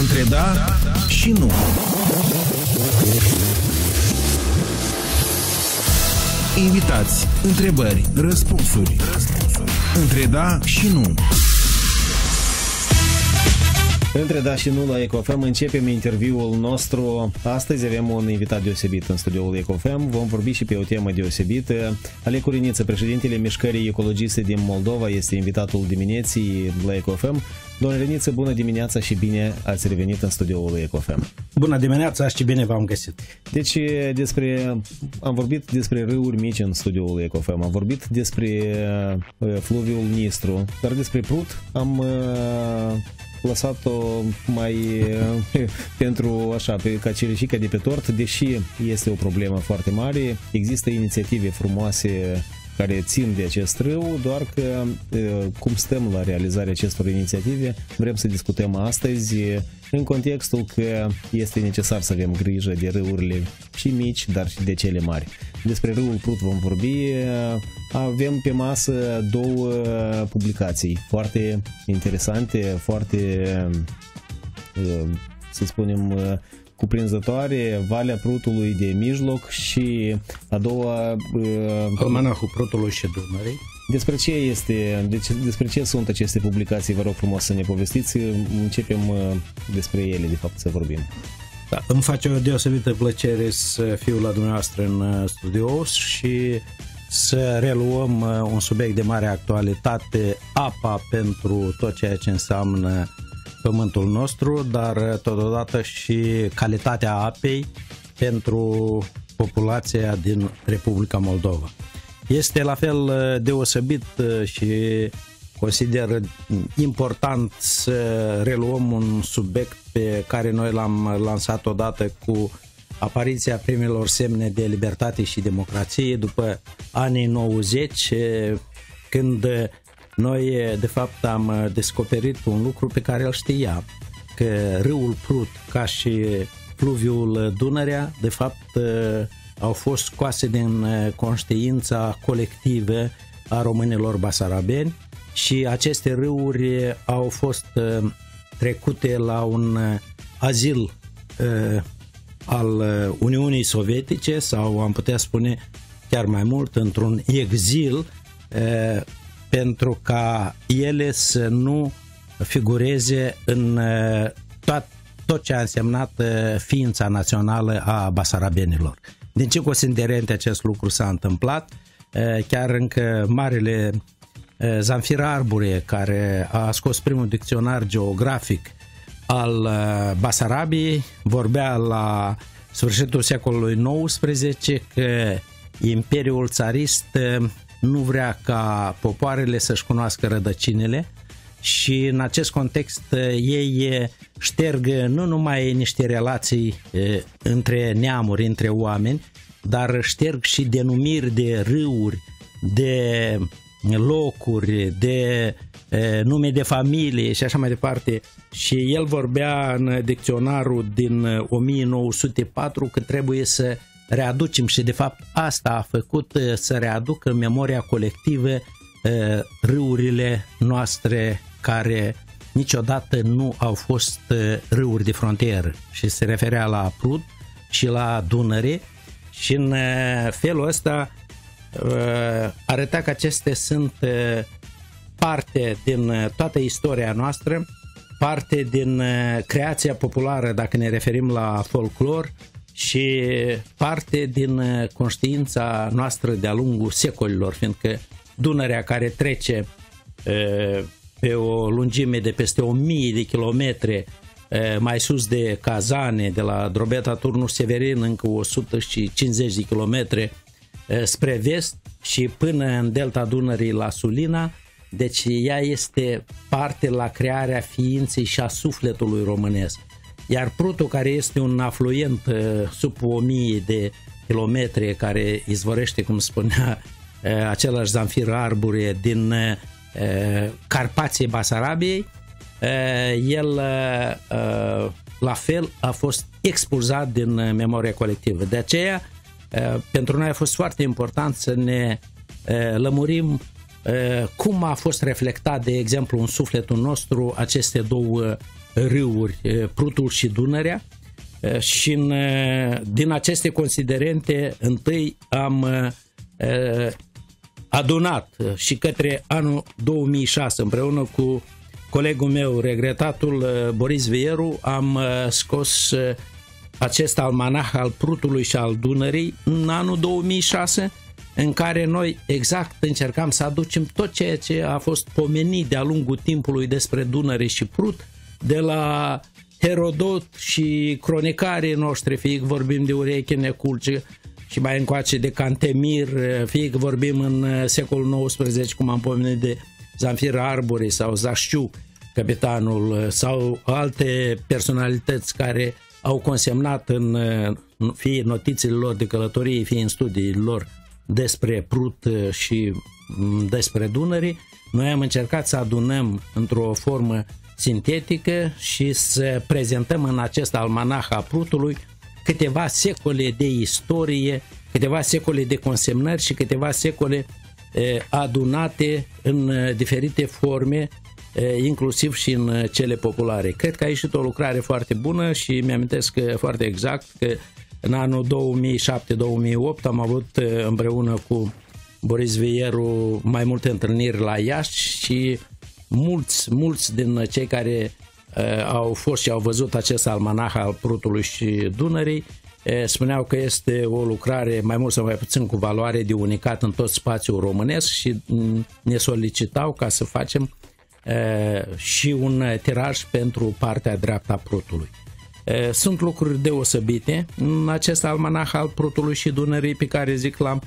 Între da și nu. Invitați, întrebări, răspunsuri. Între da și nu. Între da și nu la Ecofem începem interviul nostru. Astăzi avem un invitat deosebit în studioul Ecofem. Vom vorbi și pe o temă deosebită. Ale Curiniță, președintele Mișcării Ecologiste din Moldova, este invitatul dimineții la Ecofem. Domnule Reniță, bună dimineața și bine ați revenit în studioul Ecofem. Bună dimineața și bine v-am găsit. Deci, despre, am vorbit despre râuri mici în studioul Ecofem, am vorbit despre uh, fluviul Nistru, dar despre Prut am uh, lăsat-o mai pentru așa, pe, ca cericica de pe tort, deși este o problemă foarte mare, există inițiative frumoase care țin de acest râu, doar că cum stăm la realizarea acestor inițiative, vrem să discutăm astăzi în contextul că este necesar să avem grijă de râurile și mici, dar și de cele mari. Despre râul Prut vom vorbi. Avem pe masă două publicații foarte interesante, foarte să spunem cuprinzătoare, Valea Prutului de mijloc și a doua... Almanahul Prutului și Dunării. Despre ce este, deci, despre ce sunt aceste publicații, vă rog frumos să ne povestiți, începem despre ele, de fapt, să vorbim. Da, îmi face o deosebită plăcere să fiu la dumneavoastră în studio și să reluăm un subiect de mare actualitate, apa pentru tot ceea ce înseamnă pământul nostru, dar totodată și calitatea apei pentru populația din Republica Moldova. Este la fel deosebit și consider important să reluăm un subiect pe care noi l-am lansat odată cu apariția primilor semne de libertate și democrație după anii 90, când noi, de fapt, am descoperit un lucru pe care îl știam, că râul Prut, ca și fluviul Dunărea, de fapt, au fost scoase din conștiința colectivă a românilor basarabeni și aceste râuri au fost trecute la un azil al Uniunii Sovietice sau am putea spune chiar mai mult într-un exil pentru ca ele să nu figureze în uh, tot, tot ce a însemnat uh, ființa națională a basarabenilor. Din ce considerente acest lucru s-a întâmplat, uh, chiar încă marele Zamfir Arbure, care a scos primul dicționar geografic al Basarabiei, vorbea la sfârșitul secolului XIX că Imperiul Țarist nu vrea ca popoarele să-și cunoască rădăcinile și în acest context ei șterg nu numai niște relații între neamuri, între oameni, dar șterg și denumiri de râuri, de locuri, de nume de familie și așa mai departe. Și el vorbea în dicționarul din 1904 că trebuie să readucem și de fapt asta a făcut uh, să readucă în memoria colectivă uh, râurile noastre care niciodată nu au fost uh, râuri de frontieră și se referea la Prut și la Dunăre și în felul ăsta arăta că acestea sunt parte din toată istoria noastră, parte din creația populară, dacă ne referim la folclor, și parte din uh, conștiința noastră de-a lungul secolilor, fiindcă Dunărea care trece uh, pe o lungime de peste o mie de kilometri uh, mai sus de Cazane, de la Drobeta Turnul Severin, încă 150 de kilometri spre vest și până în delta Dunării la Sulina, deci ea este parte la crearea ființei și a sufletului românesc. Iar Prutul, care este un afluent uh, sub 1000 de kilometri, care izvorește, cum spunea uh, același Zamfir Arbure din uh, Carpații Basarabiei, el la fel a fost expulzat din memoria colectivă. De aceea, pentru noi a fost foarte important să ne lămurim cum a fost reflectat, de exemplu, în sufletul nostru aceste două râuri, Prutul și Dunărea, și în, din aceste considerente întâi am adunat și către anul 2006 împreună cu colegul meu, regretatul Boris Vieru, am scos acest almanah al Prutului și al Dunării în anul 2006 în care noi exact încercam să aducem tot ceea ce a fost pomenit de-a lungul timpului despre Dunăre și Prut, de la Herodot și cronicarii noștri, fie că vorbim de Ureche Neculce și mai încoace de Cantemir, fie că vorbim în secolul XIX, cum am pomenit de Zamfir Arbore sau Zașciu, capitanul, sau alte personalități care au consemnat în fie notițele lor de călătorie, fie în studiile lor despre Prut și despre Dunării, noi am încercat să adunăm într-o formă sintetică și să prezentăm în acest almanah a Prutului câteva secole de istorie, câteva secole de consemnări și câteva secole adunate în diferite forme, inclusiv și în cele populare. Cred că a ieșit o lucrare foarte bună și mi-amintesc foarte exact că în anul 2007-2008 am avut împreună cu Boris Vieru mai multe întâlniri la Iași și mulți, mulți din cei care uh, au fost și au văzut acest almanah al Prutului și Dunării uh, spuneau că este o lucrare mai mult sau mai puțin cu valoare de unicat în tot spațiul românesc și mm, ne solicitau ca să facem uh, și un tiraj pentru partea dreaptă a Prutului. Sunt lucruri deosebite în acest almanah al Prutului și Dunării pe care zic l-am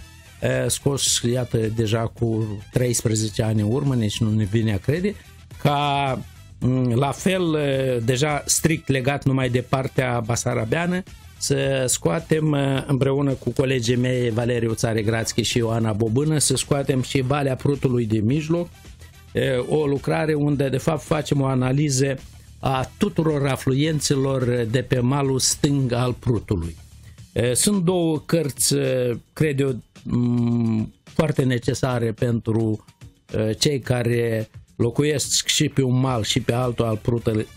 scos, iată, deja cu 13 ani în urmă, nici nu ne vine a crede, ca la fel, deja strict legat numai de partea basarabeană, să scoatem împreună cu colegii mei Valeriu Țaregradski și Ioana Bobână, să scoatem și Valea Prutului de Mijloc, o lucrare unde de fapt facem o analiză a tuturor afluențelor de pe malul stâng al Prutului. Sunt două cărți, cred eu, foarte necesare pentru cei care locuiesc și pe un mal și pe altul al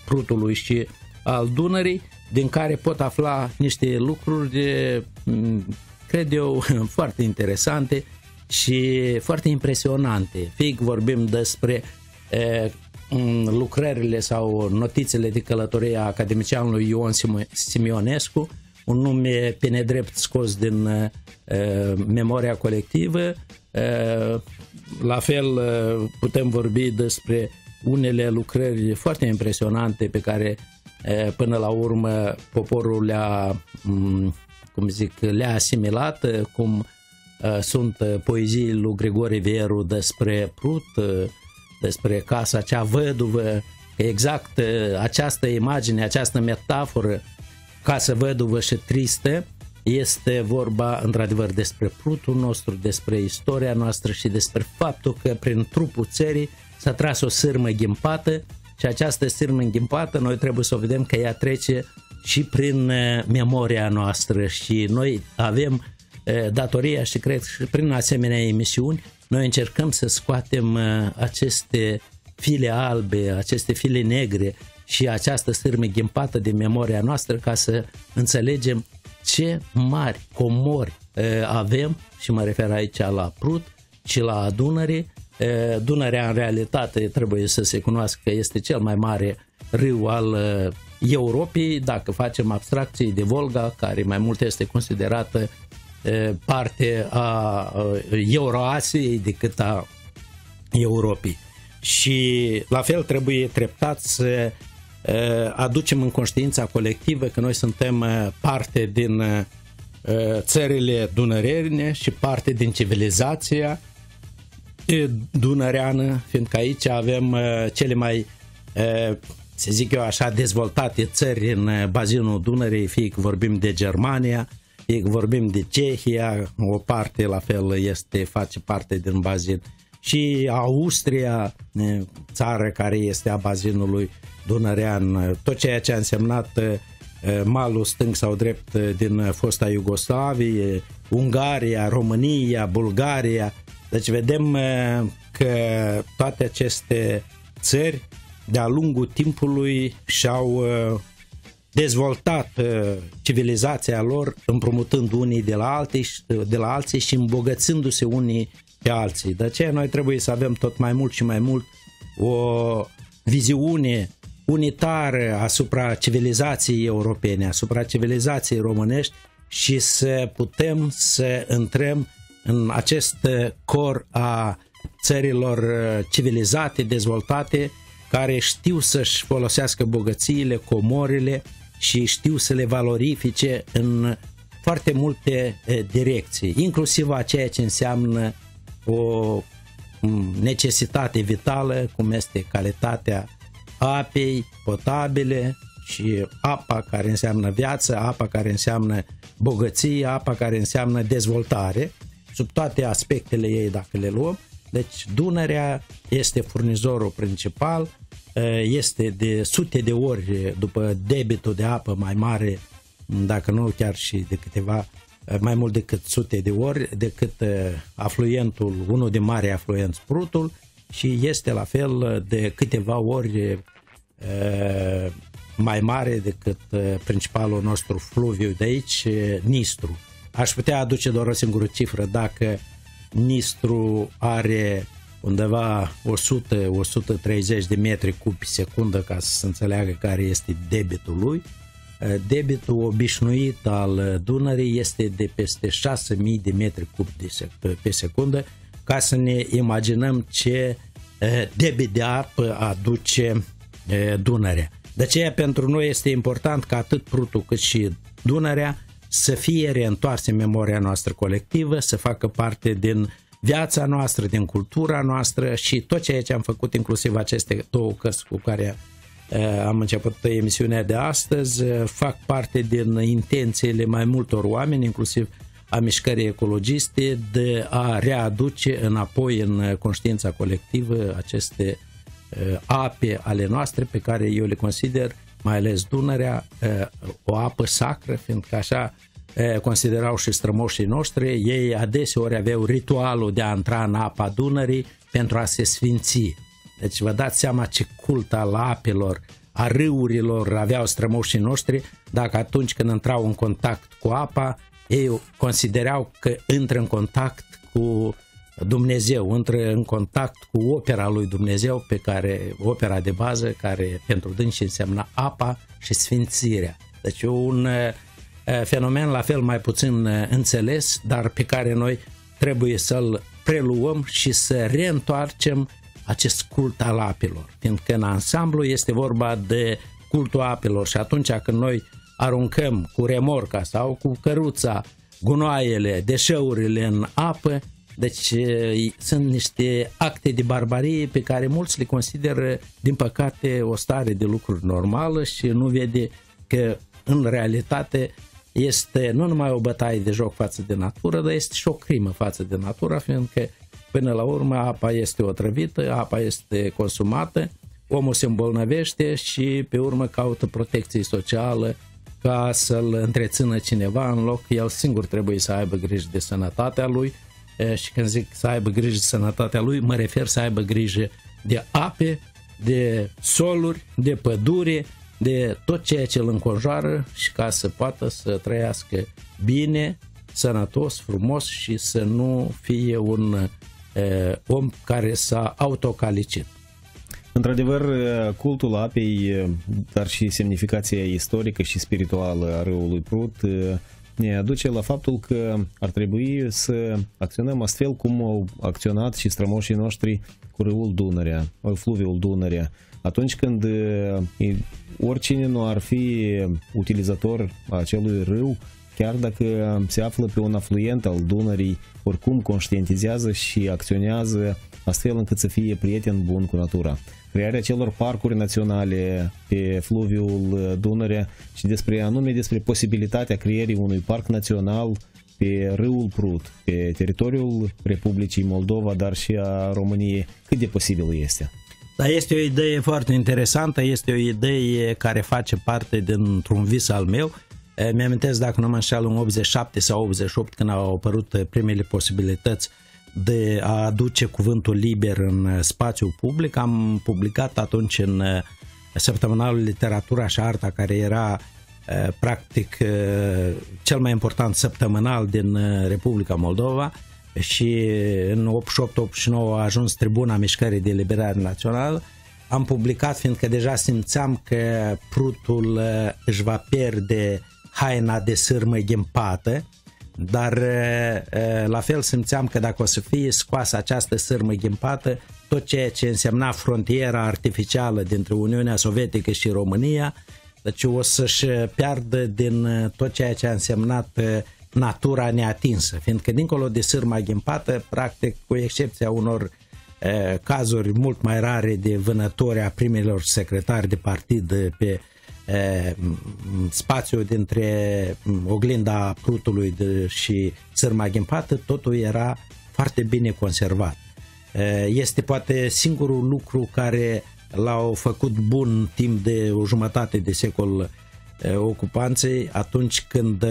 Prutului și al Dunării, din care pot afla niște lucruri, de, cred eu, foarte interesante și foarte impresionante. Fie că vorbim despre lucrările sau notițele de călătorie a academicianului Ion Simionescu, un nume pe nedrept scos din uh, memoria colectivă. Uh, la fel uh, putem vorbi despre unele lucrări foarte impresionante pe care uh, până la urmă poporul le-a, um, cum zic, le-a asimilat, uh, cum uh, sunt poezii lui Grigore Vieru despre Prut, uh, despre casa cea văduvă, exact această imagine, această metaforă casă văduvă și tristă, este vorba într-adevăr despre prutul nostru, despre istoria noastră și despre faptul că prin trupul țării s-a tras o sârmă ghimpată și această sârmă ghimpată noi trebuie să o vedem că ea trece și prin uh, memoria noastră și noi avem uh, datoria și cred și prin asemenea emisiuni noi încercăm să scoatem uh, aceste file albe, aceste file negre și această sârmă ghimpată de memoria noastră ca să înțelegem ce mari comori avem și mă refer aici la Prut și la Dunăre. Dunărea în realitate trebuie să se cunoască că este cel mai mare râu al Europei, dacă facem abstracții de Volga, care mai mult este considerată parte a Euroasiei decât a Europei. Și la fel trebuie treptat să aducem în conștiința colectivă că noi suntem parte din țările dunărene și parte din civilizația dunăreană, fiindcă aici avem cele mai, să zic eu așa, dezvoltate țări în bazinul Dunărei, fie că vorbim de Germania, fie că vorbim de Cehia, o parte la fel este, face parte din bazin, și Austria, țară care este a bazinului dunărean, tot ceea ce a însemnat malul stâng sau drept din fosta Iugoslavie, Ungaria, România, Bulgaria, Deci vedem că toate aceste țări de-a lungul timpului și-au dezvoltat civilizația lor împrumutând unii de la, alții, de la alții și îmbogățându-se unii pe alții. De aceea noi trebuie să avem tot mai mult și mai mult o viziune unitară asupra civilizației europene, asupra civilizației românești și să putem să intrăm în acest cor a țărilor civilizate, dezvoltate, care știu să-și folosească bogățiile, comorile și știu să le valorifice în foarte multe direcții, inclusiv a ceea ce înseamnă o necesitate vitală, cum este calitatea apei potabile și apa care înseamnă viață, apa care înseamnă bogăție, apa care înseamnă dezvoltare, sub toate aspectele ei dacă le luăm. Deci Dunărea este furnizorul principal, este de sute de ori după debitul de apă mai mare, dacă nu chiar și de câteva mai mult decât sute de ori decât afluentul, unul de mare afluent Sprutul și este la fel de câteva ori mai mare decât principalul nostru fluviu de aici, Nistru. Aș putea aduce doar o singură cifră dacă Nistru are undeva 100-130 de metri cubi secundă ca să se înțeleagă care este debitul lui, debitul obișnuit al Dunării este de peste 6.000 de metri cub pe secundă, ca să ne imaginăm ce debit de apă aduce Dunărea. De aceea pentru noi este important ca atât Prutul cât și Dunărea să fie reîntoarse în memoria noastră colectivă, să facă parte din viața noastră, din cultura noastră și tot ceea ce am făcut, inclusiv aceste două cărți cu care am început emisiunea de astăzi, fac parte din intențiile mai multor oameni, inclusiv a mișcării ecologiste, de a readuce înapoi în conștiința colectivă aceste ape ale noastre pe care eu le consider, mai ales Dunărea, o apă sacră, fiindcă așa considerau și strămoșii noștri, ei adeseori aveau ritualul de a intra în apa Dunării pentru a se sfinți. Deci vă dați seama ce cult al apelor, a râurilor aveau strămoșii noștri, dacă atunci când intrau în contact cu apa, ei considerau că intră în contact cu Dumnezeu, intră în contact cu opera lui Dumnezeu, pe care, opera de bază, care pentru dânsi înseamnă apa și sfințirea. Deci un fenomen la fel mai puțin înțeles, dar pe care noi trebuie să-l preluăm și să reîntoarcem acest cult al apelor, fiindcă în ansamblu este vorba de cultul apelor și atunci când noi aruncăm cu remorca sau cu căruța gunoaiele, deșeurile în apă, deci sunt niște acte de barbarie pe care mulți le consideră, din păcate, o stare de lucruri normală și nu vede că în realitate este nu numai o bătaie de joc față de natură, dar este și o crimă față de natură, fiindcă Până la urmă, apa este otrăvită, apa este consumată, omul se îmbolnăvește și pe urmă caută protecție socială ca să-l întrețină cineva în loc. El singur trebuie să aibă grijă de sănătatea lui. Și când zic să aibă grijă de sănătatea lui, mă refer să aibă grijă de ape, de soluri, de pădure, de tot ceea ce îl înconjoară și ca să poată să trăiască bine, sănătos, frumos și să nu fie un om care s-a autocalicit. Într-adevăr, cultul apei, dar și semnificația istorică și spirituală a râului Prut ne aduce la faptul că ar trebui să acționăm astfel cum au acționat și strămoșii noștri cu râul Dunărea, fluviul Dunărea. Atunci când oricine nu ar fi utilizator a acelui râu, chiar dacă se află pe un afluent al Dunării, oricum conștientizează și acționează astfel încât să fie prieten bun cu natura. Crearea celor parcuri naționale pe fluviul Dunărea și despre anume despre posibilitatea creierii unui parc național pe râul Prut, pe teritoriul Republicii Moldova, dar și a României, cât de posibil este? Da, este o idee foarte interesantă, este o idee care face parte dintr-un vis al meu mi-amintesc, dacă nu mă înșel, în 87 sau 88, când au apărut primele posibilități de a aduce cuvântul liber în spațiu public. Am publicat atunci în săptămânalul Literatura și Arta, care era practic cel mai important săptămânal din Republica Moldova și în 88-89 a ajuns tribuna Mișcării de Eliberare Națională. Am publicat fiindcă deja simțeam că prutul își va pierde haina de sârmă ghimpată, dar la fel simțeam că dacă o să fie scoasă această sârmă ghimpată, tot ceea ce însemna frontiera artificială dintre Uniunea Sovietică și România, deci o să-și piardă din tot ceea ce a însemnat natura neatinsă, fiindcă dincolo de sârma ghimpată, practic, cu excepția unor e, cazuri mult mai rare de vânători a primilor secretari de partid pe e, spațiul dintre oglinda prutului de, și sârma ghimpată, totul era foarte bine conservat. E, este poate singurul lucru care l-au făcut bun timp de o jumătate de secol ocupanței atunci când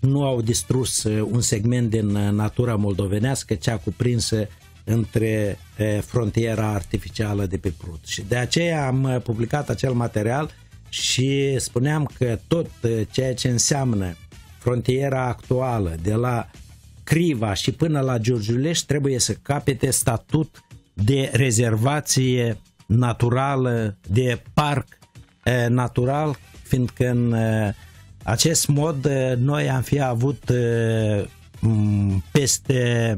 nu au distrus uh, un segment din uh, natura moldovenească, cea cuprinsă între uh, frontiera artificială de pe Prut. Și de aceea am publicat acel material și spuneam că tot ceea ce înseamnă frontiera actuală de la Criva și până la Giurgiulești trebuie să capete statut de rezervație naturală, de parc natural, fiindcă în acest mod eh, noi am fi avut eh, peste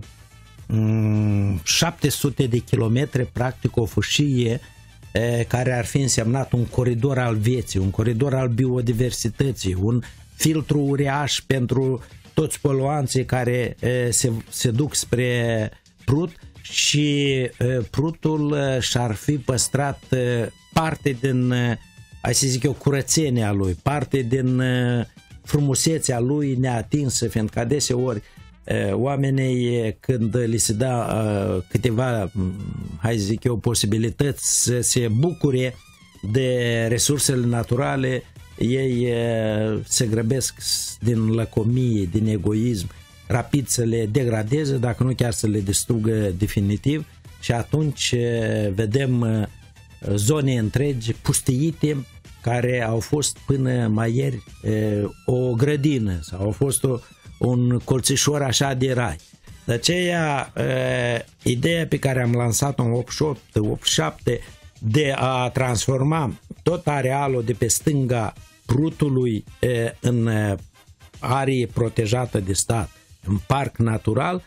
700 de kilometri practic o fâșie eh, care ar fi însemnat un coridor al vieții, un coridor al biodiversității, un filtru uriaș pentru toți poluanții care se, se duc spre Prut și Prutul și-ar fi păstrat parte din hai să zic eu, curățenia lui, parte din uh, frumusețea lui neatinsă, fiindcă adeseori uh, oamenii când li se da uh, câteva, mm, hai să zic eu, posibilități să se bucure de resursele naturale, ei se grăbesc din lăcomie, din egoism, rapid să le degradeze, dacă nu chiar să le distrugă definitiv. Și atunci vedem zone întregi pustiite care au fost până mai ieri o grădină sau au fost o, un colțișor așa de rai. De aceea, ideea pe care am lansat-o în 88-87 de a transforma tot arealul de pe stânga Prutului în arie protejată de stat, în parc natural,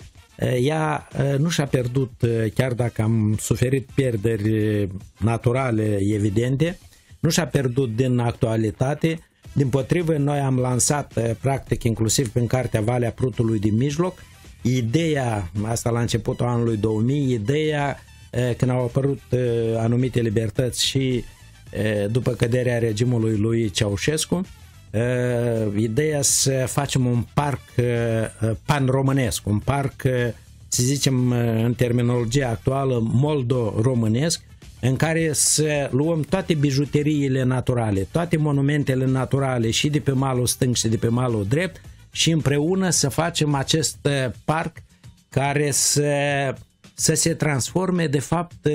ea nu și-a pierdut, chiar dacă am suferit pierderi naturale evidente, nu și-a pierdut din actualitate, din potrivă, noi am lansat, practic, inclusiv prin cartea Valea Prutului din mijloc, ideea, asta la începutul anului 2000, ideea când au apărut anumite libertăți și după căderea regimului lui Ceaușescu, ideea să facem un parc pan-românesc, un parc, să zicem în terminologia actuală, moldo-românesc, în care să luăm toate bijuteriile naturale, toate monumentele naturale și de pe malul stâng și de pe malul drept și împreună să facem acest parc care să, să se transforme de fapt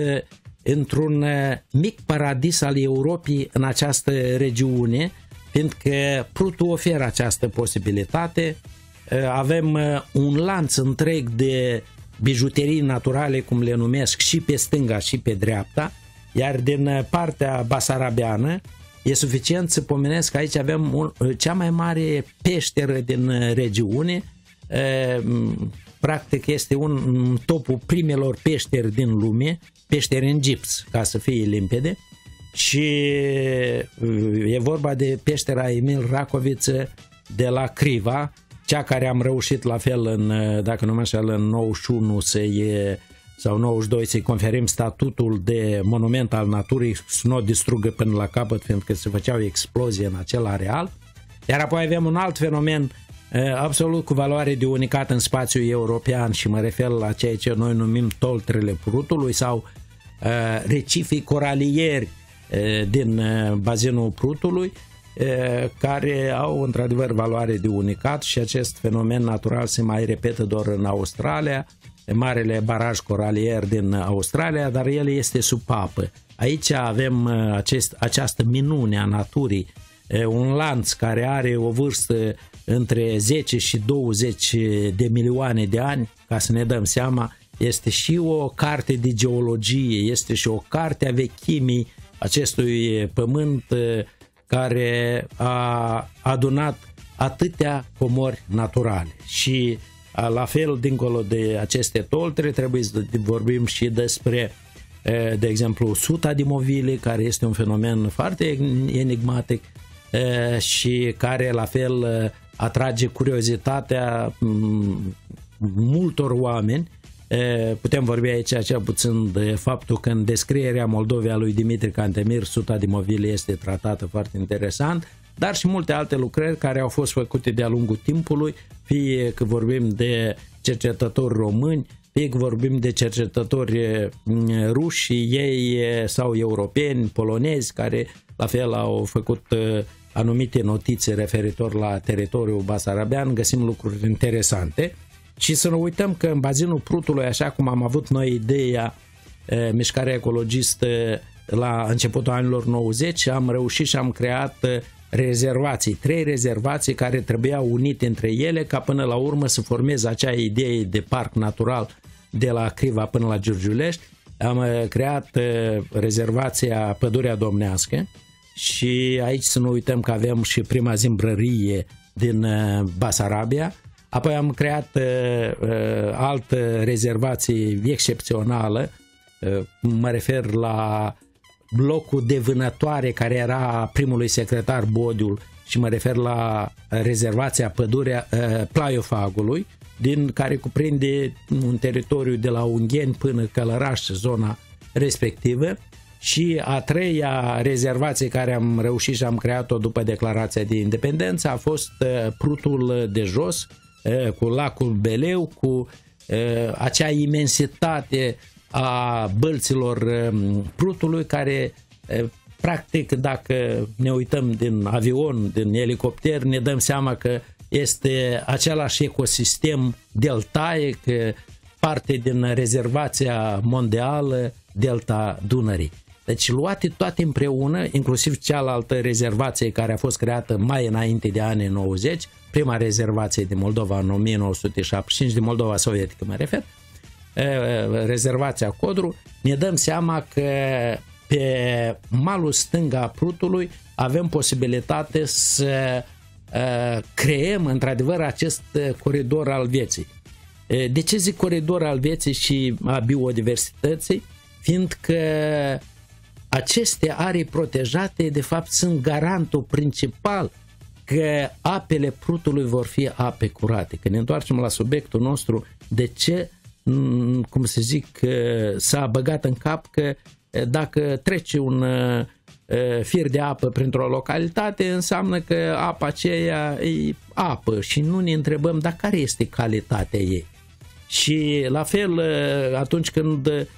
într-un mic paradis al Europei în această regiune, fiindcă Prutul oferă această posibilitate. Avem un lanț întreg de bijuterii naturale, cum le numesc, și pe stânga și pe dreapta, iar din partea basarabeană e suficient să pomenesc că aici avem un, cea mai mare peșteră din regiune, practic este un topul primelor peșteri din lume, peșteri în gips, ca să fie limpede, și e vorba de peștera Emil Racoviță de la Criva, cea care am reușit la fel, în, dacă nu mă înșel, în 91 să-i sau 92 să-i conferim statutul de monument al naturii să nu o distrugă până la capăt fiindcă se făceau explozie în acel areal. Iar apoi avem un alt fenomen absolut cu valoare de unicat în spațiul european și mă refer la ceea ce noi numim toltrele Prutului sau recifii coralieri din bazinul Prutului care au într-adevăr valoare de unicat și acest fenomen natural se mai repetă doar în Australia, marele baraj coralier din Australia, dar el este sub apă. Aici avem acest, această minune a naturii, un lanț care are o vârstă între 10 și 20 de milioane de ani, ca să ne dăm seama, este și o carte de geologie, este și o carte a vechimii acestui pământ care a adunat atâtea comori naturale și la fel, dincolo de aceste toltre, trebuie să vorbim și despre, de exemplu, suta de movile, care este un fenomen foarte enigmatic și care, la fel, atrage curiozitatea multor oameni. Putem vorbi aici cel puțin de faptul că în descrierea Moldovei a lui Dimitri Cantemir, suta de movile este tratată foarte interesant, dar și multe alte lucrări care au fost făcute de-a lungul timpului, fie că vorbim de cercetători români, fie că vorbim de cercetători ruși, ei sau europeni, polonezi, care la fel au făcut anumite notițe referitor la teritoriul basarabean, găsim lucruri interesante. Și să nu uităm că în bazinul Prutului, așa cum am avut noi ideea, mișcarea ecologistă la începutul anilor 90, am reușit și am creat rezervații, trei rezervații care trebuiau unite între ele ca până la urmă să formeze acea idee de parc natural de la Criva până la Giurgiulești. Am creat rezervația Pădurea Domnească, și aici să nu uităm că avem și prima zimbrărie din uh, Basarabia, apoi am creat uh, uh, altă rezervație excepțională, uh, mă refer la blocul de vânătoare care era primului secretar Bodiul și mă refer la rezervația pădurea uh, Plaiofagului, din care cuprinde un teritoriu de la Ungheni până Călăraș, zona respectivă. Și a treia rezervație care am reușit și am creat-o după declarația de independență a fost uh, Prutul de jos, uh, cu lacul Beleu, cu uh, acea imensitate a bălților um, Prutului care practic dacă ne uităm din avion, din elicopter, ne dăm seama că este același ecosistem deltaic, parte din rezervația mondială Delta Dunării. Deci luate toate împreună, inclusiv cealaltă rezervație care a fost creată mai înainte de anii 90, prima rezervație de Moldova în 1975, de Moldova sovietică mă refer, rezervația Codru, ne dăm seama că pe malul stâng a Prutului avem posibilitate să creăm într-adevăr acest coridor al vieții. De ce zic coridor al vieții și a biodiversității? Fiindcă aceste arii protejate de fapt sunt garantul principal că apele Prutului vor fi ape curate. Când ne întoarcem la subiectul nostru, de ce, mm, cum să zic, s-a băgat în cap că dacă trece un fir de apă printr-o localitate, înseamnă că apa aceea e apă și nu ne întrebăm, dar care este calitatea ei. Și la fel, atunci când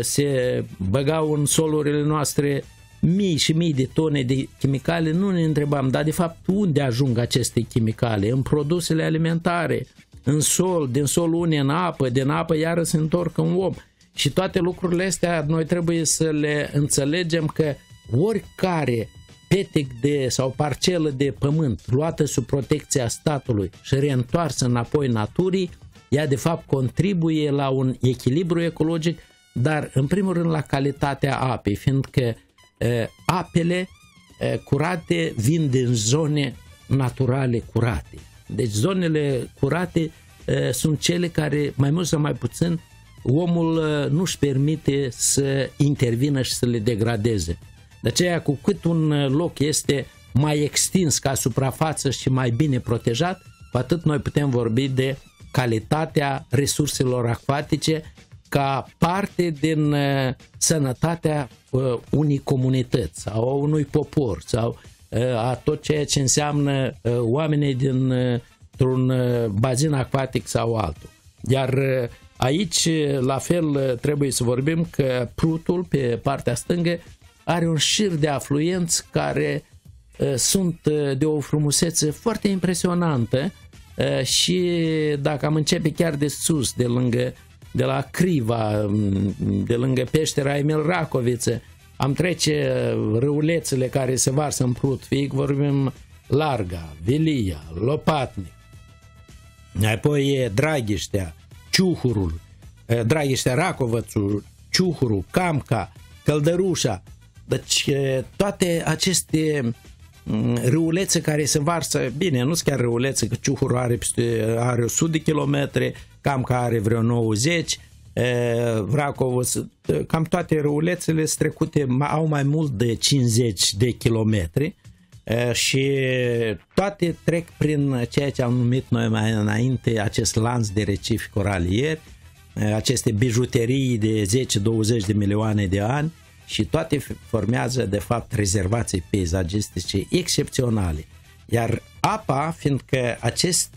se băgau în solurile noastre mii și mii de tone de chimicale, nu ne întrebam, dar de fapt unde ajung aceste chimicale? În produsele alimentare, în sol, din sol une în apă, din apă iară se întorc în om. Și toate lucrurile astea noi trebuie să le înțelegem că oricare petec de sau parcelă de pământ luată sub protecția statului și reîntoarsă înapoi naturii, ea de fapt contribuie la un echilibru ecologic dar în primul rând la calitatea apei, fiindcă apele curate vin din zone naturale curate. Deci zonele curate sunt cele care, mai mult sau mai puțin, omul nu-și permite să intervină și să le degradeze. De aceea, cu cât un loc este mai extins ca suprafață și mai bine protejat, cu atât noi putem vorbi de calitatea resurselor acvatice ca parte din uh, sănătatea uh, unei comunități sau a unui popor sau uh, a tot ceea ce înseamnă oamenii dintr-un bazin acvatic sau altul. Iar aici, la fel, trebuie să vorbim că Prutul, pe partea stângă, are un șir de afluenți care sunt de o frumusețe foarte impresionantă și dacă am începe chiar de sus, de lângă de la Criva, de lângă peștera Emil Racoviță, am trece râulețele care se varsă în Prut, fie că vorbim Larga, Vilia, Lopatnic, apoi Draghiștea, Ciuhurul, Draghiștea Racovățul, Ciuhurul, Camca, Căldărușa. Deci toate aceste râulețe care se varsă, bine, nu sunt chiar râulețe, că Ciuhurul are, are 100 de kilometri, Camca are vreo 90, Vracov, cam toate râulețele strecute au mai mult de 50 de kilometri. Și toate trec prin ceea ce am numit noi mai înainte acest lanț de recifi coralieri, aceste bijuterii de 10-20 de milioane de ani și toate formează de fapt rezervații peisagistice excepționale. Iar apa, fiindcă acest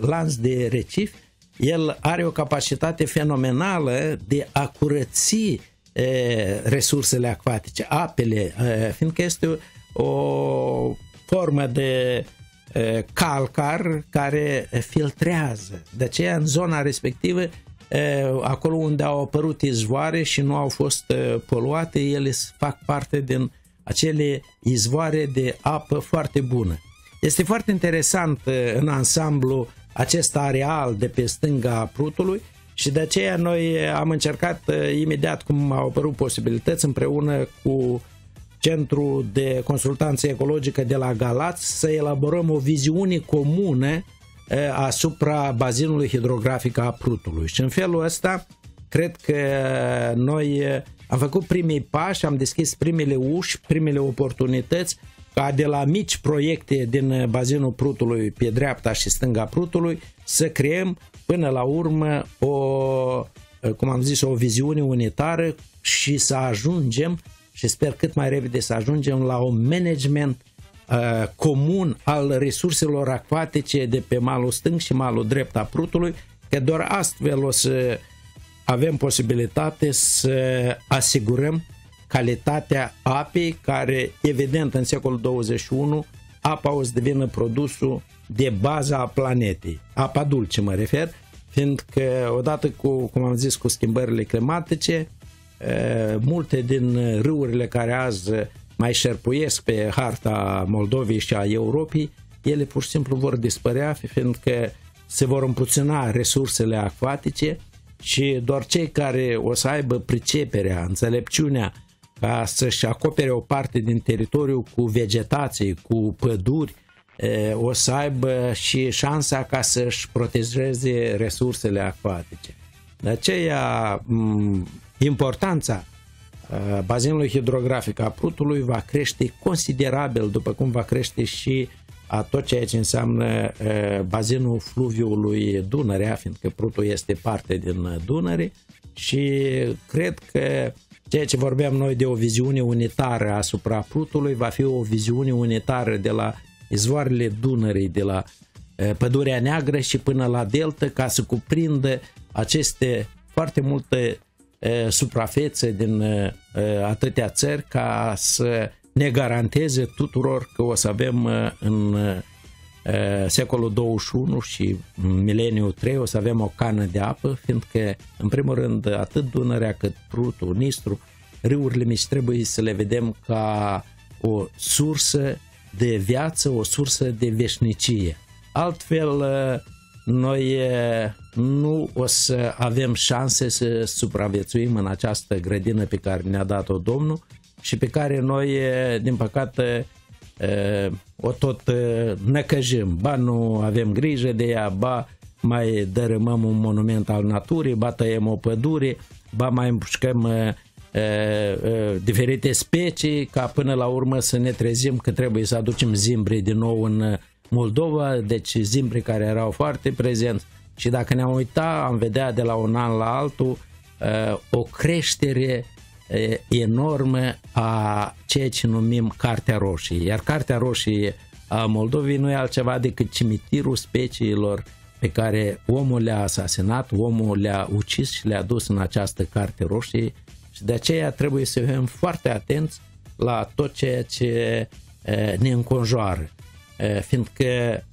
lanț de recif, el are o capacitate fenomenală de a curăți resursele acvatice, apele, fiindcă este o formă de calcar care filtrează. De aceea, în zona respectivă, acolo unde au apărut izvoare și nu au fost poluate, ele fac parte din acele izvoare de apă foarte bună. Este foarte interesant în ansamblu acest areal de pe stânga Prutului și de aceea noi am încercat imediat cum au apărut posibilități împreună cu Centrul de Consultanță Ecologică de la Galați să elaborăm o viziune comună asupra bazinului hidrografic a Prutului. Și în felul ăsta, cred că noi am făcut primii pași, am deschis primele uși, primele oportunități ca de la mici proiecte din bazinul Prutului pe dreapta și stânga Prutului să creăm până la urmă o, cum am zis, o viziune unitară și să ajungem și sper cât mai repede să ajungem la un management uh, comun al resurselor acvatice de pe malul stâng și malul drept a Prutului, că doar astfel o să avem posibilitate să asigurăm calitatea apei, care evident în secolul 21 apa o să devină produsul de bază a planetei. Apa dulce mă refer, fiindcă odată cu, cum am zis, cu schimbările climatice, multe din râurile care azi mai șerpuiesc pe harta Moldovei și a Europei, ele pur și simplu vor dispărea, fiindcă se vor împuțina resursele acvatice și doar cei care o să aibă priceperea, înțelepciunea ca să-și acopere o parte din teritoriu cu vegetație, cu păduri, o să aibă și șansa ca să-și protejeze resursele acvatice. De aceea, importanța bazinului hidrografic a Prutului va crește considerabil, după cum va crește și a tot ceea ce înseamnă bazinul fluviului Dunărea, fiindcă Prutul este parte din Dunăre. Și cred că Ceea ce vorbeam noi de o viziune unitară asupra Prutului va fi o viziune unitară de la izvoarele Dunării, de la Pădurea Neagră și până la Delta ca să cuprindă aceste foarte multe suprafețe din atâtea țări ca să ne garanteze tuturor că o să avem în secolul 21 și mileniul 3 o să avem o cană de apă, fiindcă, în primul rând, atât Dunărea cât Prutul, Nistru, râurile mici trebuie să le vedem ca o sursă de viață, o sursă de veșnicie. Altfel, noi nu o să avem șanse să supraviețuim în această grădină pe care ne-a dat-o Domnul și pe care noi, din păcate, o tot năcăjim. Ba nu avem grijă de ea, ba mai dărâmăm un monument al naturii, ba tăiem o pădure, ba mai împușcăm diferite specii ca până la urmă să ne trezim că trebuie să aducem zimbri din nou în Moldova, deci zimbri care erau foarte prezenți și dacă ne-am uitat am vedea de la un an la altul o creștere enormă a ceea ce numim Cartea Roșie. Iar Cartea Roșie a Moldovei nu e altceva decât cimitirul speciilor pe care omul le-a asasinat, omul le-a ucis și le-a dus în această Carte Roșie și de aceea trebuie să fim foarte atenți la tot ceea ce ne înconjoară. Fiindcă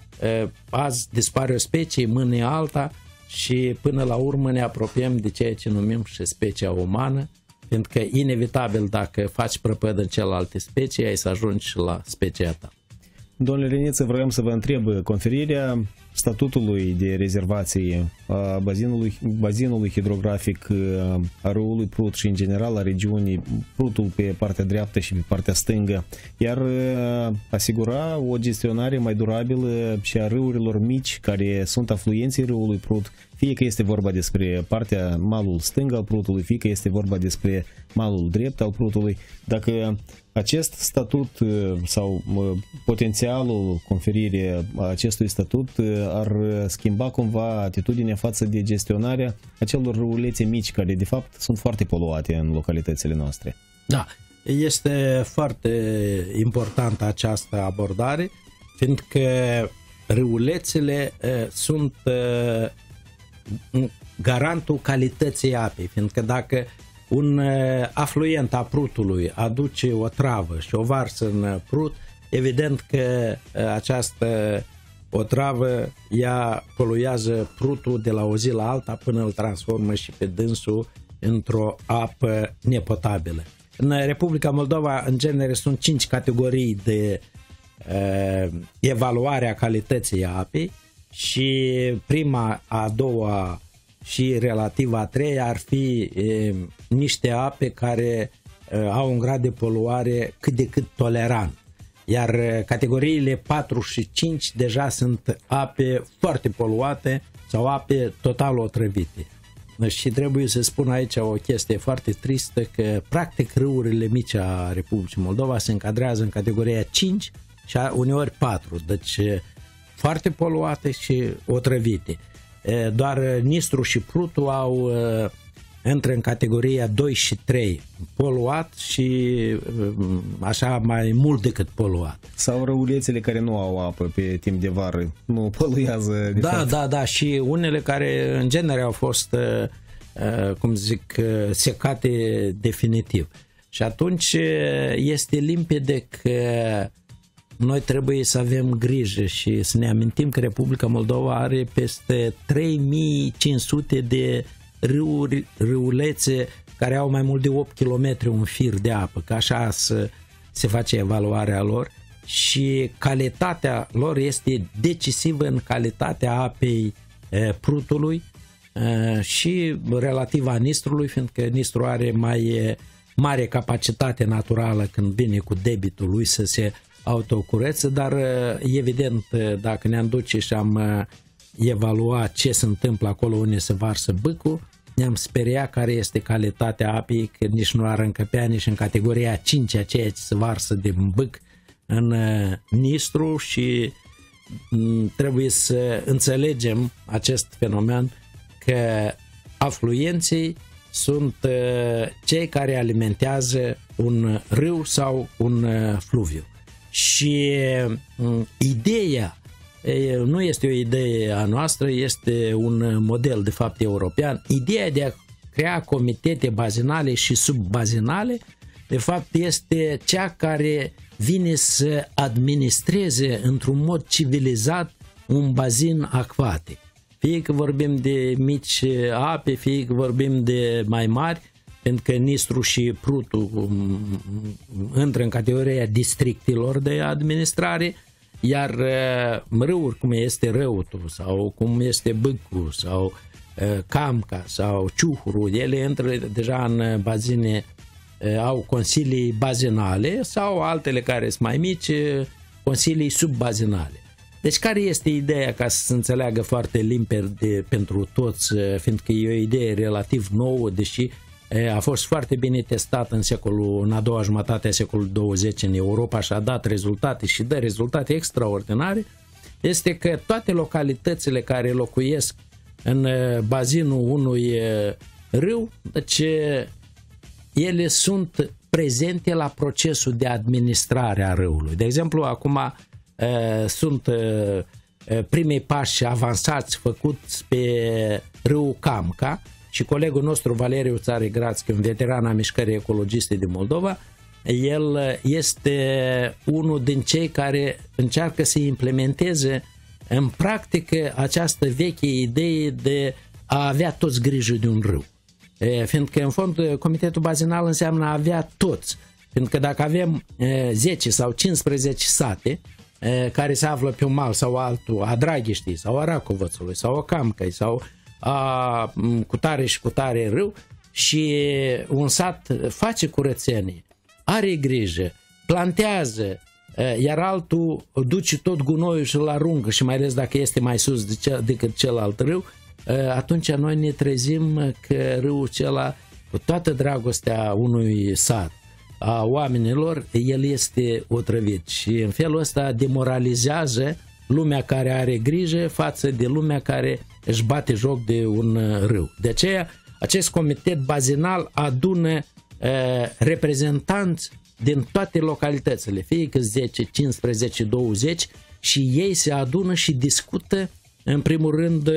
azi dispare o specie, mâine alta și până la urmă ne apropiem de ceea ce numim și specia umană, pentru că inevitabil dacă faci prăpăd în celelalte specii, ai să ajungi și la specia ta. Domnule Reniță, vreau să vă întreb, conferirea statutului de rezervație a bazinului, bazinului hidrografic a râului Prut și în general a regiunii Prutul pe partea dreaptă și pe partea stângă, iar asigura o gestionare mai durabilă și a râurilor mici care sunt afluenții râului Prut, fie că este vorba despre partea malul stâng al Prutului, fie că este vorba despre malul drept al Prutului, dacă acest statut uh, sau uh, potențialul conferirii acestui statut uh, ar schimba cumva atitudinea față de gestionarea acelor râulețe mici care de fapt sunt foarte poluate în localitățile noastre. Da, este foarte importantă această abordare, fiindcă râulețele sunt garantul calității apei, fiindcă dacă un afluent a prutului aduce o travă și o varsă în prut, evident că această o travă ea poluează prutul de la o zi la alta până îl transformă și pe dânsul într-o apă nepotabilă. În Republica Moldova, în genere, sunt cinci categorii de uh, evaluare a calității apei și prima, a doua și relativ a treia ar fi e, niște ape care e, au un grad de poluare cât de cât tolerant. Iar categoriile 4 și 5 deja sunt ape foarte poluate sau ape total otrăvite. Și trebuie să spun aici o chestie foarte tristă că practic râurile mici a Republicii Moldova se încadrează în categoria 5 și uneori 4. Deci foarte poluate și otrăvite. Doar Nistru și Prutu au între în categoria 2 și 3 poluat și așa mai mult decât poluat. Sau răulețele care nu au apă pe timp de vară, nu poluează de Da, fapt. da, da și unele care în genere au fost cum zic secate definitiv. Și atunci este limpede că noi trebuie să avem grijă și să ne amintim că Republica Moldova are peste 3500 de râuri, râulețe care au mai mult de 8 km un fir de apă, ca așa să se face evaluarea lor. Și calitatea lor este decisivă în calitatea apei e, prutului e, și relativ a Nistrului, fiindcă Nistru are mai mare capacitate naturală când vine cu debitul lui să se autocureță, dar evident dacă ne-am duce și am evalua ce se întâmplă acolo unde se varsă bâcul, ne-am speriat care este calitatea apei, că nici nu ar încăpea nici în categoria 5 a ceea ce se varsă de bâc în Nistru și trebuie să înțelegem acest fenomen că afluenții sunt cei care alimentează un râu sau un fluviu. Și ideea nu este o idee a noastră, este un model de fapt european. Ideea de a crea comitete bazinale și subbazinale, de fapt este cea care vine să administreze într-un mod civilizat un bazin acvatic. Fie că vorbim de mici ape, fie că vorbim de mai mari, pentru că Nistru și Prutul intră în categoria districtilor de administrare, iar râuri cum este Răutul sau cum este Bâcu sau Camca sau Ciuhuru, ele intră deja în bazine, au consilii bazinale sau altele care sunt mai mici, consilii subbazinale. Deci care este ideea ca să se înțeleagă foarte limpede pentru toți, fiindcă e o idee relativ nouă, deși a fost foarte bine testat în secolul, în a doua jumătate a secolului 20 în Europa și a dat rezultate și dă rezultate extraordinare, este că toate localitățile care locuiesc în bazinul unui râu, deci ele sunt prezente la procesul de administrare a râului. De exemplu, acum sunt primei pași avansați făcuți pe râul Camca, și colegul nostru Valeriu Țare Grațchi, un veteran a mișcării ecologiste din Moldova, el este unul din cei care încearcă să implementeze în practică această veche idee de a avea toți grijă de un râu. Fiindcă, în fond, comitetul bazinal înseamnă a avea toți. Fiindcă dacă avem 10 sau 15 sate care se află pe un mal sau altul, a Draghiștii sau a Racovățului sau a Camcăi sau a cutare și cutare râu și un sat face curățenie, are grijă, plantează, iar altul duce tot gunoiul și îl aruncă și mai ales dacă este mai sus decât celălalt râu, atunci noi ne trezim că râul acela, cu toată dragostea unui sat, a oamenilor, el este otrăvit și în felul ăsta demoralizează lumea care are grijă față de lumea care își bate joc de un râu. De aceea, acest comitet bazinal adună uh, reprezentanți din toate localitățile, fie că 10, 15, 20 și ei se adună și discută în primul rând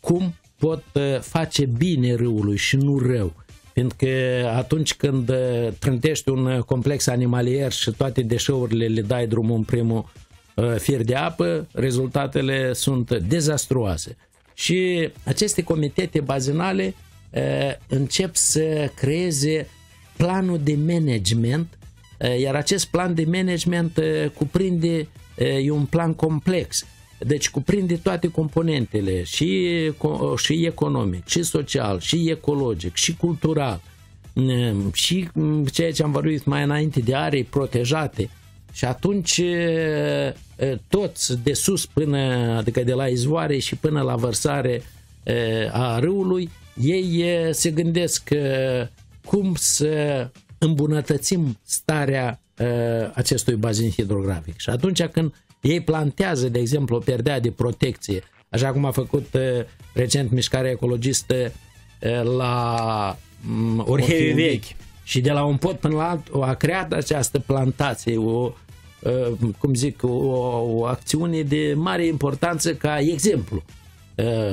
cum pot face bine râului și nu rău. Pentru că atunci când trântești un complex animalier și toate deșeurile le dai drumul în primul fir de apă, rezultatele sunt dezastruoase. Și aceste comitete bazinale încep să creeze planul de management, iar acest plan de management cuprinde, e un plan complex, deci cuprinde toate componentele, și, și economic, și social, și ecologic, și cultural, și ceea ce am vorbit mai înainte de arei protejate. Și atunci toți de sus până, adică de la izvoare și până la vărsare a râului, ei se gândesc cum să îmbunătățim starea acestui bazin hidrografic. Și atunci când ei plantează, de exemplu, o perdea de protecție, așa cum a făcut recent mișcarea ecologistă la mm, Orheiul Vechi și de la un pod până la altul a creat această plantație, o, cum zic, o, o acțiune de mare importanță ca exemplu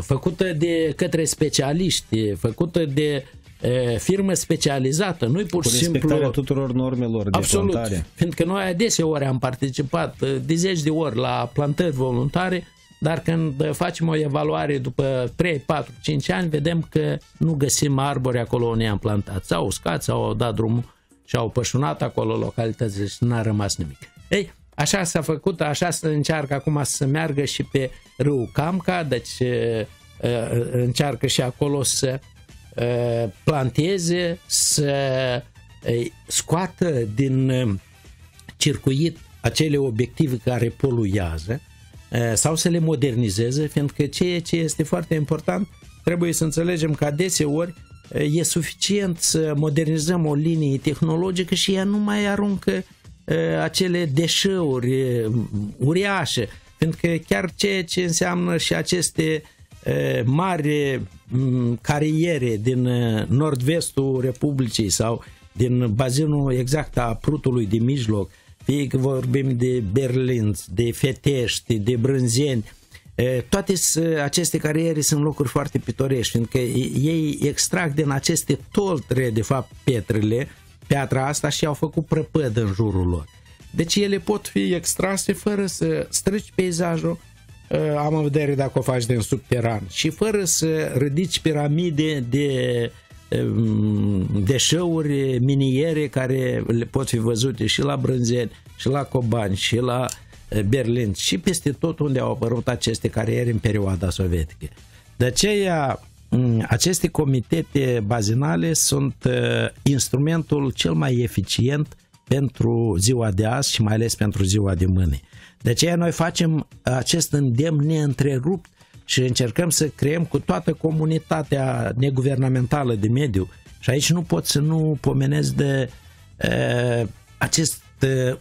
făcută de către specialiști, făcută de firmă specializată, nu-i pur și simplu... tuturor normelor de absolut, plantare. Fiindcă noi adeseori am participat de zeci de ori la plantări voluntare, dar când facem o evaluare după 3, 4, 5 ani, vedem că nu găsim arbori acolo unde am plantat. S-au uscat, s-au dat drumul și au pășunat acolo localitățile și n-a rămas nimic. Ei, așa s-a făcut, așa se încearcă acum să meargă și pe râul Camca, deci încearcă și acolo să planteze, să scoată din circuit acele obiective care poluează sau să le modernizeze, fiindcă ceea ce este foarte important, trebuie să înțelegem că adeseori e suficient să modernizăm o linie tehnologică și ea nu mai aruncă acele deșeuri uriașe, pentru că chiar ceea ce înseamnă și aceste mari cariere din nord-vestul Republicii sau din bazinul exact a Prutului de mijloc, fie că vorbim de Berlinț, de Fetești, de Brânzeni, toate aceste cariere sunt locuri foarte pitorești, fiindcă ei extrag din aceste toltre, de fapt, pietrele, piatra asta și au făcut prăpăd în jurul lor. Deci ele pot fi extrase fără să strici peisajul, uh, am în vedere dacă o faci din subteran, și fără să ridici piramide de um, deșeuri miniere care le pot fi văzute și la Brânzeni, și la Cobani, și la uh, Berlin, și peste tot unde au apărut aceste cariere în perioada sovietică. De aceea, mm, aceste comitete bazinale sunt uh, instrumentul cel mai eficient pentru ziua de azi și mai ales pentru ziua de mâine. De aceea noi facem acest îndemn neîntrerupt și încercăm să creăm cu toată comunitatea neguvernamentală de mediu și aici nu pot să nu pomenesc de uh, acest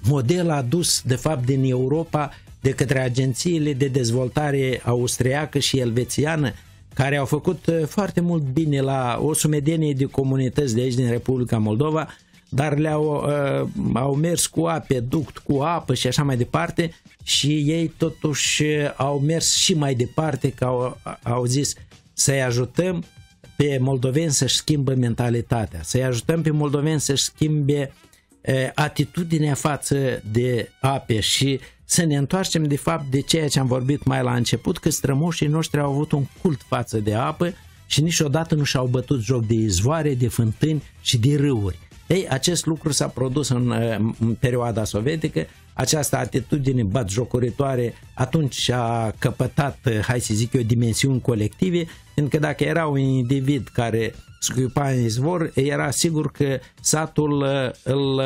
model adus de fapt din Europa de către agențiile de dezvoltare austriacă și elvețiană care au făcut foarte mult bine la o sumedenie de comunități de aici din Republica Moldova dar le-au uh, au mers cu ape, duct cu apă și așa mai departe și ei totuși au mers și mai departe că au, au zis să-i ajutăm pe moldoveni să-și schimbă mentalitatea, să-i ajutăm pe moldoveni să-și schimbe uh, atitudinea față de ape și să ne întoarcem de fapt de ceea ce am vorbit mai la început, că strămoșii noștri au avut un cult față de apă și niciodată nu și-au bătut joc de izvoare, de fântâni și de râuri. Ei, acest lucru s-a produs în, în perioada sovietică, această atitudine batjocoritoare atunci a căpătat, hai să zic eu, dimensiuni colective, pentru că dacă era un individ care scuipa în izvor, era sigur că satul îl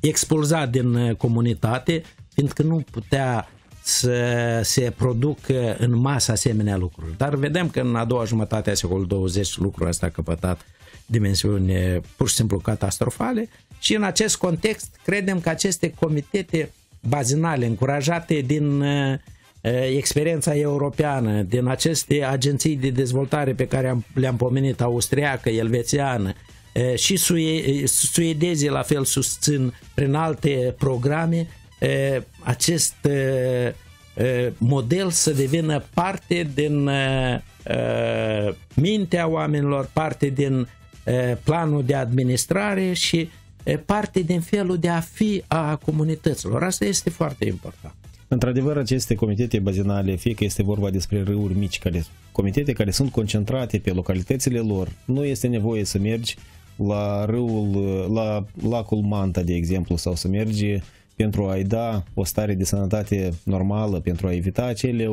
expulza din comunitate, fiindcă nu putea să se producă în masă asemenea lucruri. Dar vedem că în a doua jumătate a secolului 20 lucrul ăsta a căpătat dimensiuni pur și simplu catastrofale și în acest context credem că aceste comitete bazinale încurajate din uh, experiența europeană, din aceste agenții de dezvoltare pe care le-am pomenit, austriacă, elvețiană, uh, și suedezii la fel susțin prin alte programe uh, acest model să devină parte din mintea oamenilor, parte din planul de administrare și parte din felul de a fi a comunităților. Asta este foarte important. Într-adevăr, aceste comitete bazinale, fie că este vorba despre râuri mici, care, comitete care sunt concentrate pe localitățile lor, nu este nevoie să mergi la râul, la lacul Manta, de exemplu, sau să mergi pentru a-i da o stare de sănătate normală, pentru a evita acele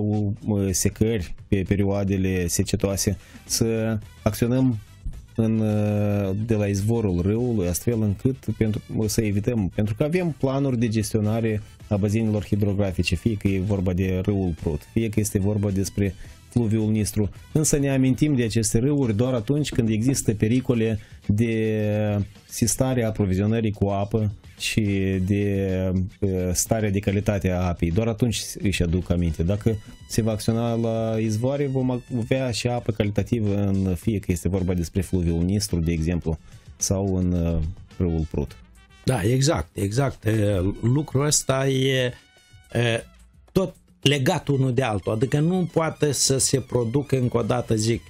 secări pe perioadele secetoase, să acționăm în, de la izvorul râului, astfel încât pentru, să evităm, pentru că avem planuri de gestionare a bazinelor hidrografice, fie că e vorba de râul Prut, fie că este vorba despre fluviul Nistru, însă ne amintim de aceste râuri doar atunci când există pericole de sistare a aprovizionării cu apă și de starea de calitate a apei. Doar atunci își aduc aminte. Dacă se va acționa la izvoare, vom avea și apă calitativă în fie că este vorba despre fluviul Nistru, de exemplu, sau în râul Prut. Da, exact, exact. Lucrul ăsta e tot legat unul de altul, adică nu poate să se producă încă o dată, zic,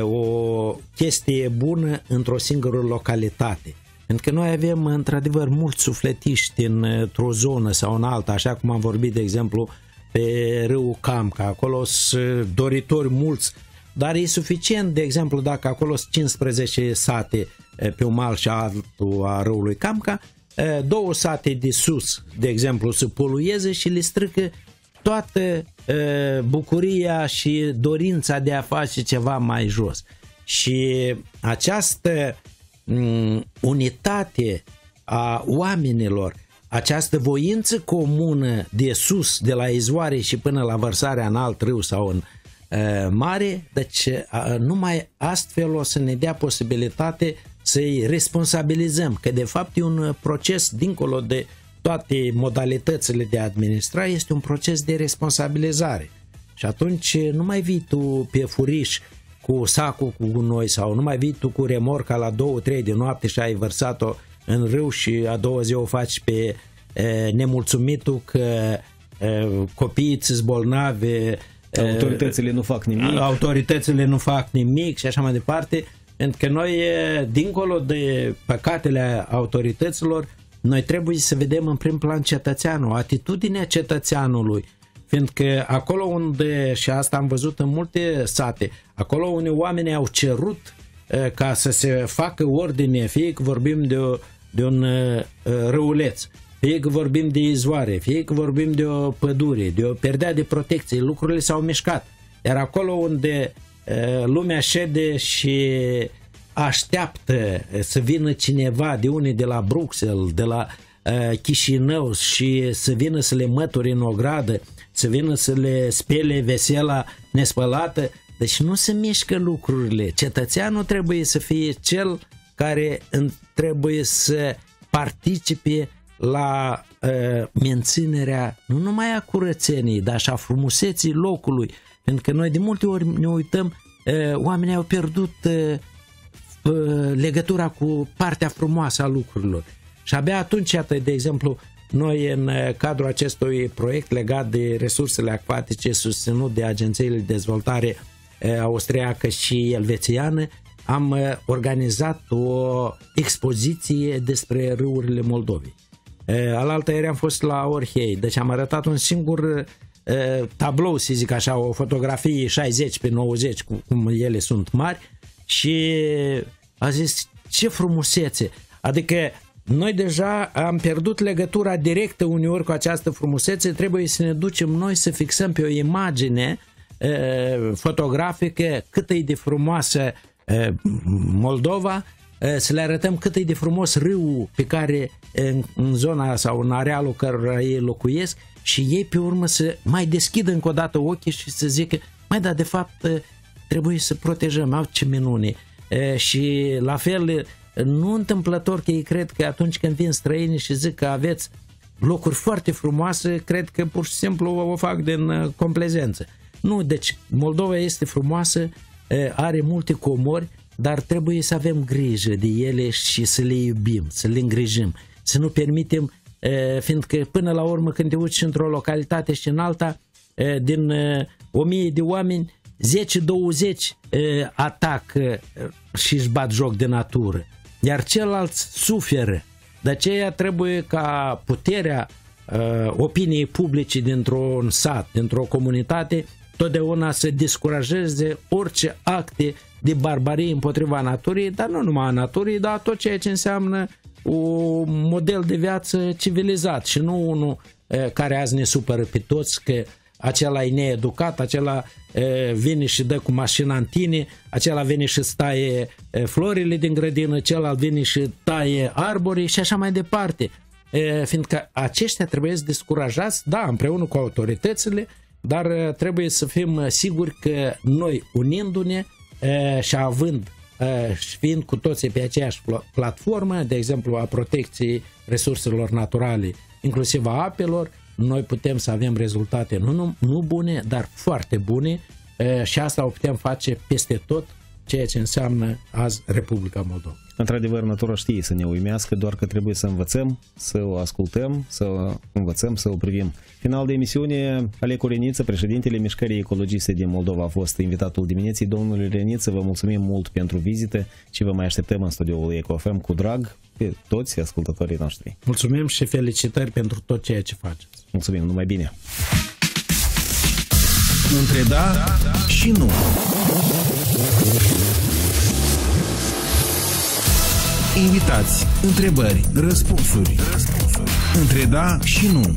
o chestie bună într-o singură localitate. Pentru că noi avem într-adevăr mulți sufletiști într-o zonă sau în alta, așa cum am vorbit, de exemplu, pe râul Camca, acolo sunt doritori mulți, dar e suficient, de exemplu, dacă acolo sunt 15 sate pe un mal și altul a râului Camca, două sate de sus, de exemplu, se polueze și le strică toată bucuria și dorința de a face ceva mai jos. Și această unitate a oamenilor, această voință comună de sus, de la izvoare și până la vărsarea în alt râu sau în mare, deci numai astfel o să ne dea posibilitate să-i responsabilizăm, că de fapt e un proces dincolo de toate modalitățile de administra, este un proces de responsabilizare. Și atunci nu mai vii tu pe furiș cu sacul cu gunoi sau nu mai vii tu cu remorca la 2-3 de noapte și ai vărsat-o în râu și a doua zi o faci pe e, nemulțumitul că e, copiii ți bolnave autoritățile nu fac nimic autoritățile nu fac nimic și așa mai departe pentru că noi dincolo de păcatele autorităților noi trebuie să vedem în prim plan cetățeanul, atitudinea cetățeanului Fiindcă acolo unde, și asta am văzut în multe sate, acolo unde oamenii au cerut ca să se facă ordine, fie că vorbim de, o, de un râuleț, fie că vorbim de izvoare, fie că vorbim de o pădure, de o perdea de protecție, lucrurile s-au mișcat. Iar acolo unde lumea șede și așteaptă să vină cineva de unii de la Bruxelles, de la Chișinău și să vină să le mături în ogradă, să vină să le spele vesela nespălată. Deci nu se mișcă lucrurile. Cetățeanul trebuie să fie cel care trebuie să participe la uh, menținerea nu numai a curățenii, dar și a frumuseții locului. Pentru că noi de multe ori ne uităm, uh, oamenii au pierdut uh, uh, legătura cu partea frumoasă a lucrurilor. Și abia atunci, iată, de exemplu, noi, în uh, cadrul acestui proiect legat de resursele acvatice susținut de agențiile de dezvoltare uh, austriacă și elvețiană, am uh, organizat o expoziție despre râurile Moldovei. Alaltă ieri am fost la Orhei, deci am arătat un singur tablou, să zic așa, o fotografie 60 pe 90, cum ele sunt mari și a zis ce frumusețe, adică noi deja am pierdut legătura directă uneori cu această frumusețe, trebuie să ne ducem noi să fixăm pe o imagine fotografică cât e de frumoasă Moldova, să le arătăm cât e de frumos râul pe care în, în zona sau în arealul care ei locuiesc și ei pe urmă să mai deschidă încă o dată ochii și să zică mai da, de fapt trebuie să protejăm, au ce minune. Și la fel, nu întâmplător că ei cred că atunci când vin străini și zic că aveți locuri foarte frumoase, cred că pur și simplu o fac din complezență. Nu, deci Moldova este frumoasă, are multe comori, dar trebuie să avem grijă de ele și să le iubim, să le îngrijim, să nu permitem, fiindcă până la urmă când te uiți într-o localitate și în alta, din o mie de oameni, 10-20 atac și își bat joc de natură, iar celălalt suferă. De aceea trebuie ca puterea opiniei publice dintr-un sat, dintr-o comunitate, totdeauna să descurajeze orice acte de barbarie împotriva naturii, dar nu numai a naturii, dar tot ceea ce înseamnă un model de viață civilizat și nu unul care azi ne supără pe toți că acela e needucat, acela vine și dă cu mașina în tine, acela vine și staie florile din grădină, celălalt vine și taie arborii și așa mai departe. Fiindcă aceștia trebuie să descurajați, da, împreună cu autoritățile, dar trebuie să fim siguri că noi, unindu-ne și având și fiind cu toții pe aceeași platformă, de exemplu a protecției resurselor naturale, inclusiv a apelor, noi putem să avem rezultate nu, nu bune, dar foarte bune și asta o putem face peste tot ceea ce înseamnă azi Republica Moldova. Într-adevăr, natura știe să ne uimească, doar că trebuie să învățăm, să o ascultăm, să o învățăm, să o privim. Final de emisiune, Ale Coreniță, președintele Mișcării Ecologiste din Moldova, a fost invitatul dimineții. Domnule Reniță, vă mulțumim mult pentru vizită și vă mai așteptăm în studioul EcoFM cu drag pe toți ascultătorii noștri. Mulțumim și felicitări pentru tot ceea ce faceți. Mulțumim, numai bine! Între da și nu. Invitați, întrebări, răspunsuri. Între da și nu.